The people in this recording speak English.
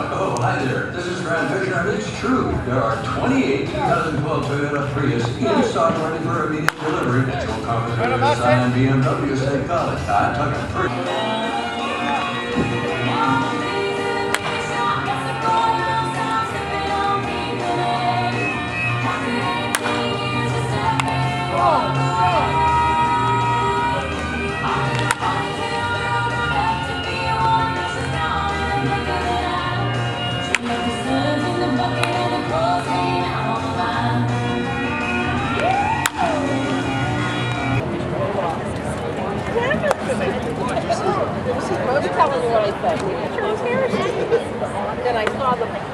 Oh, hi there. This is Brad and It's true. There are 28 2012 Toyota Prius in stock ready for immediate delivery. Joe Carpenter, Design, BMW, State College. I'm a Prius. what I said. Then I saw the